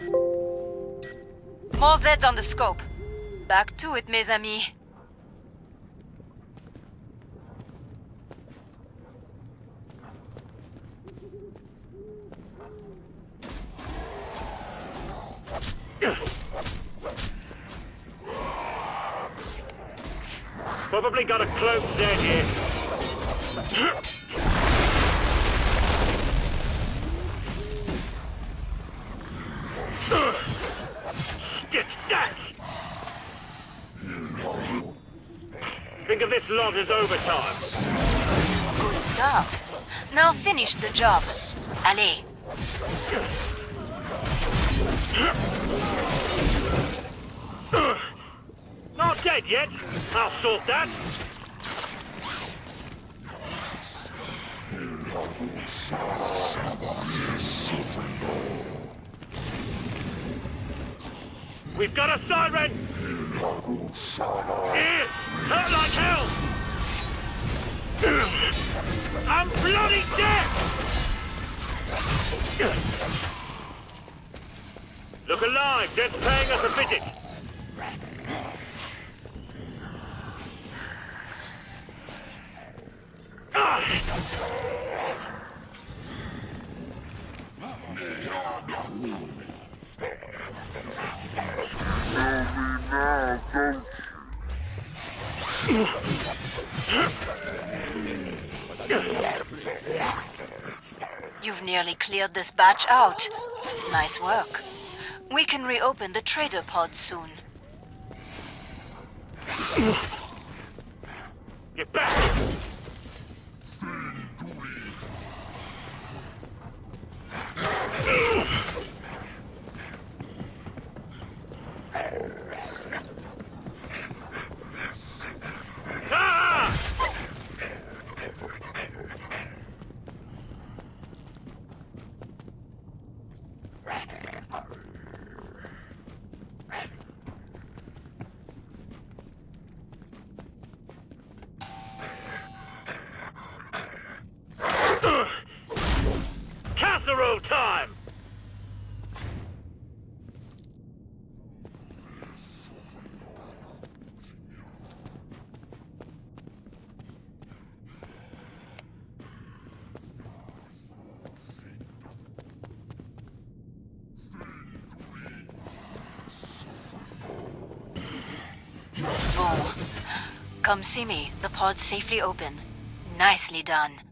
More Zeds on the scope. Back to it, mes amis. Probably got a cloak Zed here. Think of this lot as overtime. Good start. Now finish the job. Allez. Not dead yet. I'll sort that. We've got a siren! Ears! I'm bloody dead! Look alive! Just paying us a visit! Ah. You've nearly cleared this batch out. Nice work. We can reopen the trader pod soon. Get back! Time! Come see me. The pod's safely open. Nicely done.